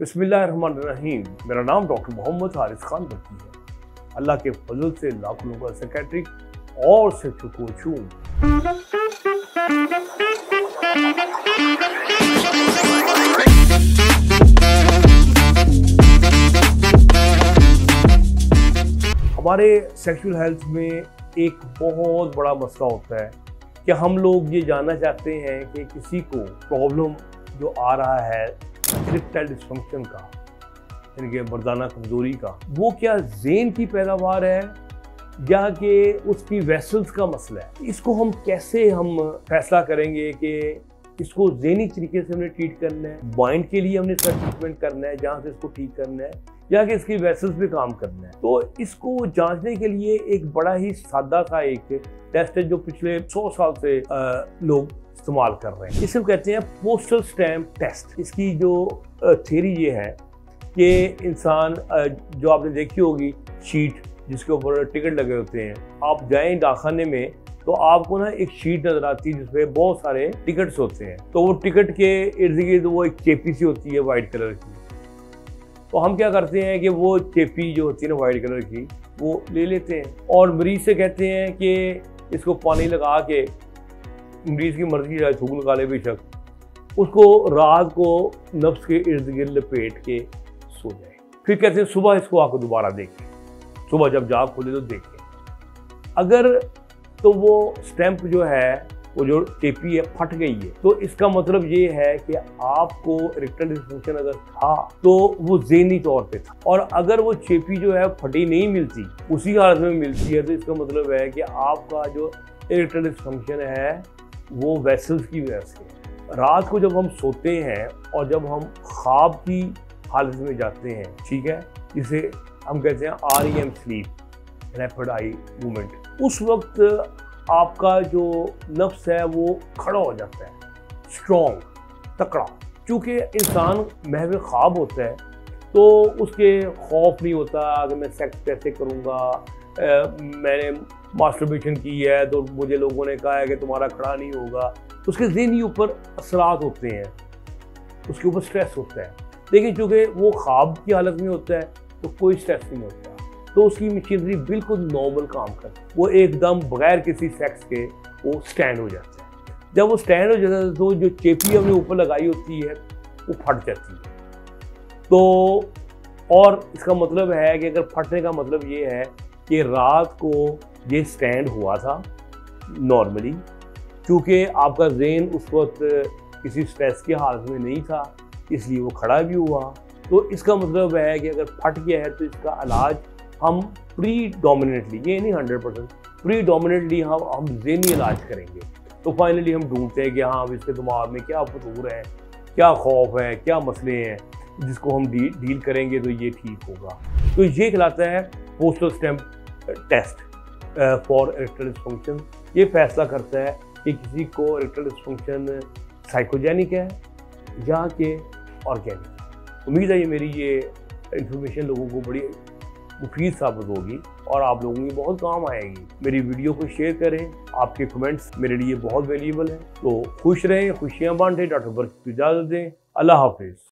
बिस्मिल्लाहिर्रहमानिर्रहीम। मेरा नाम डॉक्टर मोहम्मद हारिस खान बत्ती है। अल्लाह के फजल से लाखों लोगों का सेक्रेटरी और से हूँ हमारे सेक्सुअल हेल्थ में एक बहुत बड़ा मसला होता है कि हम लोग ये जानना चाहते हैं कि किसी को प्रॉब्लम जो आ रहा है इरेक्टाइल डिस्फंक्शन का यानी कि मर्दाना कमज़ोरी का वो क्या जेन की पैदावार है? या कि उसकी वेसल्स का मसला है? इसको हम कैसे हम फैसला करेंगे कि इसको जेनी तरीके से हमने ट्रीट करना है? माइंड के लिए हमने इसका ट्रीटमेंट करना है जहाँ से इसको ठीक करना है या कि इसकी वेसल्स पे काम करना है? तो इसको जांचने के लिए एक बड़ा ही सादा सा एक टेस्ट है जो पिछले 100 साल से आ, लोग इस्तेमाल कर रहे हैं। इसे कहते हैं पोस्टल स्टैम्प टेस्ट इसकी जो थेरी ये है कि इंसान जो आपने देखी होगी शीट जिसके ऊपर टिकट लगे होते हैं, आप जाएँ डाकखाने में तो आपको ना एक शीट नज़र आती है जिसपे बहुत सारे टिकट्स होते हैं। तो वो टिकट के इर्द गिर्द वो एक चेपी सी होती है वाइट कलर की। तो हम क्या करते हैं कि वो चेपी जो होती है ना वाइट कलर की, वो ले लेते हैं और मरीज़ से कहते हैं कि इसको पानी लगा के मरीज़ की मर्ज़ी है थूक लगा ले बेशक। उसको रात को नफ्स के इर्द गिर्द लपेट के सो जाए। फिर कहते हैं, सुबह इसको आकर दोबारा देखें। सुबह जब जाग खोले तो देखें। अगर तो वो स्टैंप जो है, वो जो टेपी है, फट गई है तो इसका मतलब ये है कि आपको इरेक्टल डिस्फंक्शन अगर था तो वो जहनी तौर पे था। और अगर वो चेपी जो है, फटी नहीं मिलती, उसी हालत में मिलती है तो इसका मतलब है कि आपका जो इरेक्टल डिस्फंक्शन है वो वेसल्स की वजह से। रात को जब हम सोते हैं और जब हम ख्वाब की हालत में जाते हैं, ठीक है? जिसे हम कहते हैं R E M sleep rapid eye movement उस वक्त आपका जो नफ्स है वो खड़ा हो जाता है स्ट्रॉन्ग तकड़ा। क्योंकि इंसान महव ख्वाब होता है तो उसके खौफ नहीं होता, अगर मैं सेक्स कैसे करूँगा मैंने मास्टरबेशन की है तो मुझे लोगों ने कहा है कि तुम्हारा खड़ा नहीं होगा। उसके जहनी ऊपर असरात होते हैं। उसके ऊपर स्ट्रेस होता है। लेकिन चूँकि वो ख्वाब की हालत में होता है तो कोई स्ट्रेस नहीं होता। तो उसकी मशीनरी बिल्कुल नॉर्मल काम करती वो एकदम बगैर किसी सेक्स के वो स्टैंड हो जाता है। जब वो स्टैंड हो जाता है तो जो चेपी हमने ऊपर लगाई होती है, वो फट जाती है। तो और इसका मतलब है कि अगर फटने का मतलब ये है कि रात को ये स्टैंड हुआ था नॉर्मली क्योंकि आपका जेन उस वक्त किसी स्ट्रेस की हालत में नहीं था इसलिए वो खड़ा भी हुआ। तो इसका मतलब है कि अगर फट गया है तो इसका इलाज हम प्री डोमिनेटली ये नहीं हंड्रेड परसेंट प्री डोमिनेटली हम हम जेनी इलाज करेंगे। तो फाइनली हम ढूंढते हैं कि हाँ अब इसके दिमाग में क्या फतूर है क्या खौफ है क्या मसले हैं जिसको हम डी, डील करेंगे तो ये ठीक होगा। तो ये कहलाता है postal stamp test for erectile dysfunction ये फैसला करता है कि किसी को इरेक्टल डिस्फंक्शन साइकोजेनिक है या कि ऑर्गेनिक उम्मीद है ये मेरी ये इन्फॉर्मेशन लोगों को बड़ी मुफीद साबित होगी और आप लोगों की बहुत काम आएगी। मेरी वीडियो को शेयर करें, आपके कमेंट्स मेरे लिए बहुत वैल्यूबल हैं। तो खुश रहें, खुशियाँ बांटें, डॉक्टर बर्क की इजाज़त दें। अल्लाह हाफिज़।